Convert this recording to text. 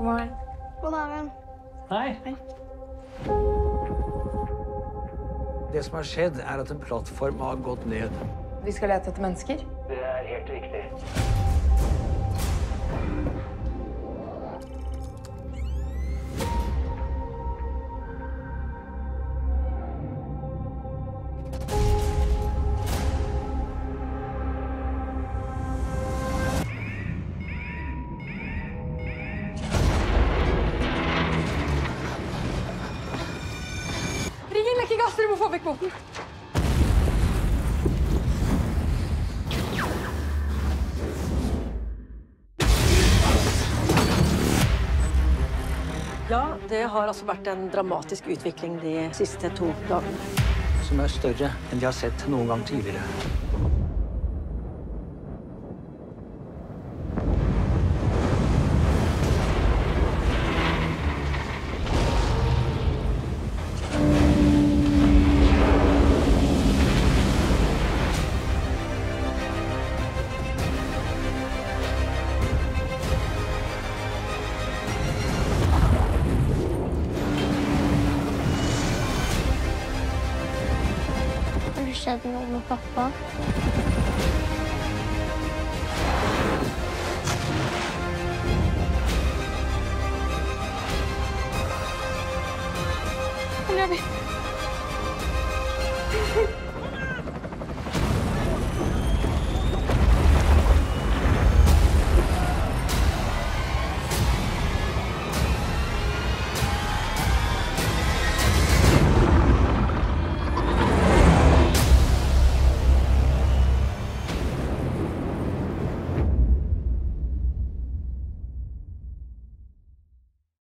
God morgen. God dagen. Hei. Det som har skjedd, er at en plattform har gått ned. Vi skal lete etter mennesker. Det er helt riktig. Ring inn lekkegass! Dere må få vekk båten. Ja, det har altså vært en dramatisk utvikling de siste to dagene. Som er større enn de har sett noen gang tidligere. Har det skjedd noe med pappa? Hvor er vi?